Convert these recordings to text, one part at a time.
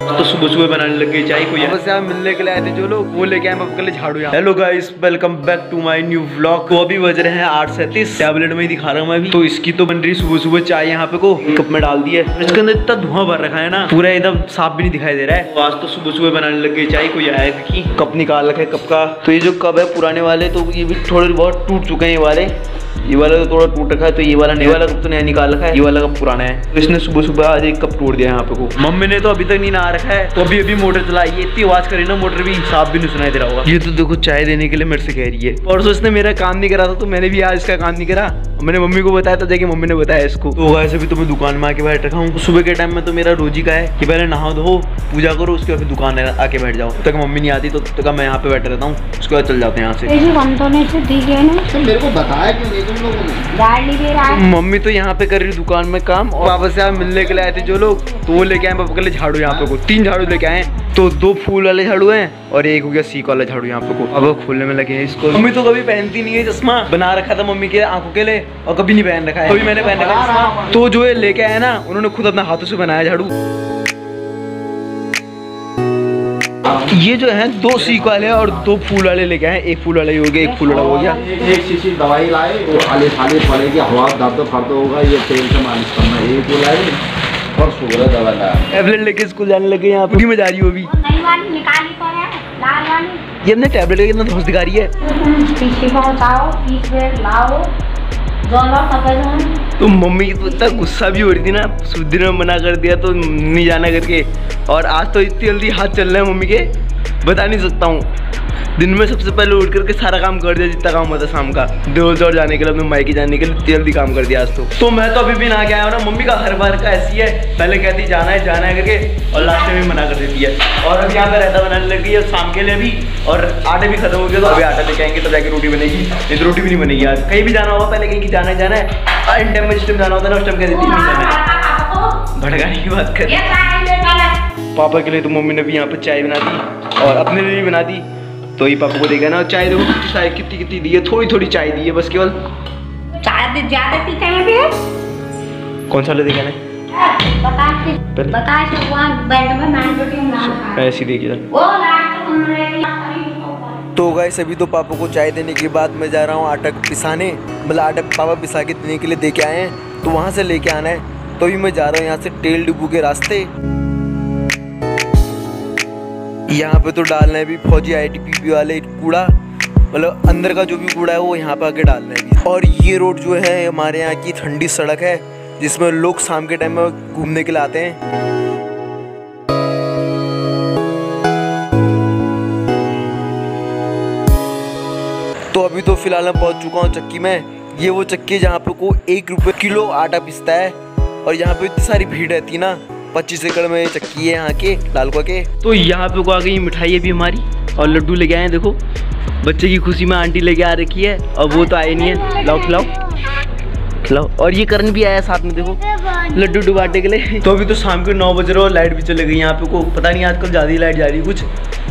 तो सुबह सुबह बनाने लग गई चाय कोई बस यहाँ मिलने के लिए आए थे जो लोग वो लेके आए के लिए झाड़ू यहाँ। Hello guys welcome back to my new vlog तो अभी बज रहे हैं आठ सैंतीस। टैबलेट में ही दिखा रहा हूँ मैं अभी। तो इसकी तो बन रही सुबह सुबह चाय यहाँ पे को कप में डाल दी है। इसके अंदर इतना धुआँ भर रखा है ना पूरा एकदम साफ़ भी नहीं दिखाई दे रहा है। तो आज तो सुबह सुबह बनाने लग गई चाय कोई आया कि कप निकाल रखा है कप का। तो ये जो कप है पुराने वाले तो ये भी थोड़े बहुत टूट चुके हैं ये वाले। ये वाला तो थोड़ा टूट रखा है तो ये वाला नया वाला कप तो नया निकाल रखा है। ये वाला कप पुराना है? तो इसने सुबह सुबह आज एक कप तोड़ दिया यहाँ पे को मम्मी ने तो अभी तक नहीं नहा रखा है तो अभी अभी मोटर चलाई है। इतनी आवाज़ करी ना मोटर भी साफ़ भी नहीं सुनाई दे रहा होगा। ये तो देखो चाय देने के लिए मेरे से कह रही है। परसों इसने मेरा काम नहीं करा था तो मैंने भी आज इसका काम नहीं करा। मैंने मम्मी को बताया था जाके मम्मी ने बताया इसको। तो वैसे भी तो मैं दुकान में आके बैठ रखा हूँ। सुबह के टाइम में तो मेरा रोजी का है कि पहले नहा धो पूजा करो उसके बाद दुकान में आके बैठ जाओ। तक मम्मी नहीं आती तो तब तक मैं यहाँ पे बैठ रहता हूँ। उसके बाद चल जाते हैं यहाँ से। तो मेरे को बताया नहीं गाड़ी दे रहा मम्मी तो यहाँ पे कर रही दुकान में काम और वापस से यहाँ मिलने के लिए आए थे जो लोग तो वो लेके आए पापा के लिए झाड़ू यहाँ पे को। तीन झाड़ू लेके आए तो दो फूल वाले झाड़ू हैं और एक हो गया सीक वाला झाड़ू यहाँ पे को। अब खोलने में लगे हैं इसको। मम्मी तो कभी पहनती नहीं है चश्मा, बना रखा था मम्मी के आँखों के लिए और कभी नहीं पहन रखा है। कभी मैंने पहन रखा तो जो ये लेके आए ना, उन्होंने खुद अपने हाथों से बनाया झाड़ू। ये जो है दो सीख वाले और दो फूल वाले लेके आए एक फूल वाला ही हो गया एक फूल वाला हो गया। एक शीशी दवाई लाए वो खाली खाली पड़ेगी हवा दर्द फर्द होगा ये तेल से मालिश करना एक वो लाए। और शुगर दवा लाया टैबलेट लेके स्कूल जाने लगे यहाँ पे में जा रही हो अभी। वो नई वाली निकाली तो है लाल वाली। ये अपने टैबलेट का कितना धौस दिखा रही है। तो मम्मी की तो इतना गुस्सा भी हो रही थी ना सुधीर ने मना कर दिया तो नहीं जाना करके। और आज तो इतनी जल्दी हाथ चल रहे हैं मम्मी के, बता नहीं सकता हूँ। दिन में सबसे पहले उठ करके सारा काम कर दिया जितना काम होता शाम का। दौड़ दौड़ जाने के लिए अपने मायके जाने के लिए जल्दी काम कर दिया आज तो। तो मैं तो अभी भी ना गया हूँ ना मम्मी का हर बार का ऐसी है पहले कहती जाना है जाना है करके और लास्ट में भी मना कर देती है। और अब यहाँ पे रहता बनाने लग गई है शाम के लिए भी और आटे भी खत्म हो गया तो अभी आटा लेके आएँगे तो जाके रोटी बनेगी। नहीं तो रोटी भी नहीं बनेगी आज। कहीं भी जाना होगा पहले कहीं की जाना है जाना है। इन टाइम में जिस टाइम जाना होता है ना उस टाइम कह देती है नहीं जाना है। भड़काने की बात कर पापा के लिए तो मम्मी ने भी यहाँ पे चाय बना दी और अपने लिए भी बना दी। तो ही पापा को देगा ना चाय देखो कितनी चाय कितनी कितनी दी है? थोड़ी थोड़ी चाय दी है बस केवल। चाय ज़्यादा पीते हैं कौन सा ले देगा ना? ऐसी देखिए तो गाइस अभी तो पापा को चाय देने के बाद मैं जा रहा हूँ आटा पिसाने। मतलब आटा पापा पिसा के देने के लिए दे के आए हैं। तो वहाँ से लेके आना है। तो अभी मैं जा रहा हूँ यहाँ से टेल डिब्बू के रास्ते। यहाँ पे तो डालना है भी, फौजी आई वाले कूड़ा मतलब अंदर का जो भी कूड़ा है वो यहाँ पे आके डालना है। भी और ये रोड जो है, हमारे यहाँ की ठंडी सड़क है, जिसमें लोग शाम के टाइम में घूमने के लिए आते हैं। तो अभी तो फ़िलहाल मैं पहुँच चुका हूँ चक्की में। ये वो चक्की है जहाँ पे को एक रुपये किलो आटा पिसता है, और यहाँ पे इतनी सारी भीड़ रहती है ना पच्चीस एकड़ में चक्की है यहाँ के, लालकुआ के। तो यहाँ पे को आ गई मिठाई भी हमारी, और लड्डू लेके आए देखो। बच्चे की खुशी में आंटी लेके आ रखी है और वो तो आए नहीं है। लाओ, खिलाओ। खिलाओ। और ये करण भी आया साथ में, देखो, लड्डू डुबाटे के लिए। तो अभी तो शाम के नौ बज रहे और लाइट भी चले गई यहाँ पे। को पता नहीं आजकल ज़्यादा ही लाइट जा रही है कुछ।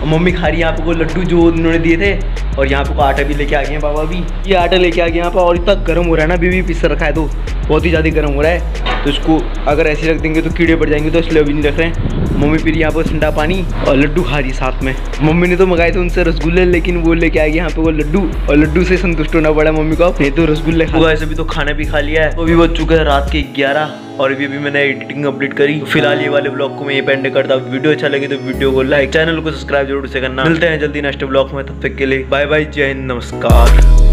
मम्मी खा रही है यहाँ पे को लड्डू जो उन्होंने दिए थे। और यहाँ पे को आटा भी लेके आ गए हैं पापा भी। ये आटा लेके आ गए यहाँ पर और इतना गर्म हो रहा है ना, अभी भी पिस रखा है तो। बहुत ही ज़्यादा गर्म हो रहा है। तो इसको अगर ऐसे रख देंगे तो कीड़े पड़ जाएँगे तो इसलिए अभी नहीं रख रहे हैं। मम्मी फिर यहाँ पर ठंडा पानी और लड्डू खा रही साथ में। मम्मी ने तो मंगाए थे उनसे रसगुल्ले, लेकिन वो लेके आ गए यहाँ पे वो लड्डू और लड्डू से संतुष्ट होना पड़ा मम्मी को। नहीं तो रसगुल्ले ऐसे भी तो खाना भी खा लिया है। तो अभी बज चुके हैं रात के ग्यारह और अभी अभी मैंने एडिटिंग कंप्लीट करी। फ़िलहाल ये वाले ब्लॉग को मैं ये पेंड करता हूँ। वीडियो अच्छा लगे तो वीडियो को लाइक चैनल को सब्सक्राइब ज़रूर से करना। मिलते हैं जल्दी नेक्स्ट ब्लॉग में, तब तक के लिए बाय बाय जय हिंद, नमस्कार।